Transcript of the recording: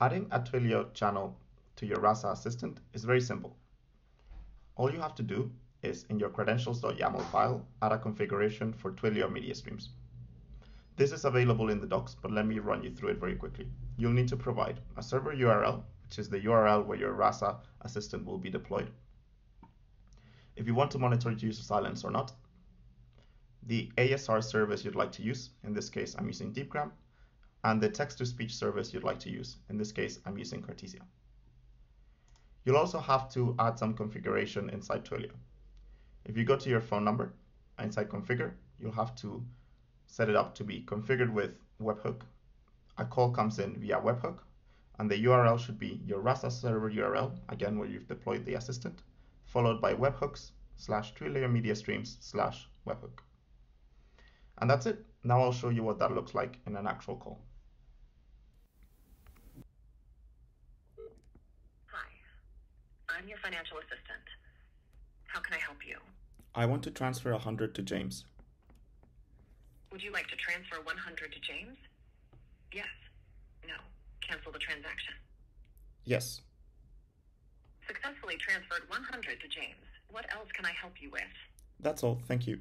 Adding a Twilio channel to your Rasa assistant is very simple. All you have to do is in your credentials.yaml file, add a configuration for Twilio media streams. This is available in the docs, but let me run you through it very quickly. You'll need to provide a server URL, which is the URL where your Rasa assistant will be deployed. If you want to monitor user silence or not, the ASR service you'd like to use, in this case I'm using Deepgram, and the text-to-speech service you'd like to use, in this case I'm using Cartesia. You'll also have to add some configuration inside Twilio. If you go to your phone number, inside configure, you'll have to set it up to be configured with webhook. A call comes in via webhook, and the URL should be your Rasa server URL, again where you've deployed the assistant, followed by webhooks slash Twilio media streams slash webhook. And that's it. Now I'll show you what that looks like in an actual call. Hi, I'm your financial assistant. How can I help you? I want to transfer 100 to James. Would you like to transfer 100 to James? Yes. No. Cancel the transaction. Yes. Successfully transferred 100 to James. What else can I help you with? That's all. Thank you.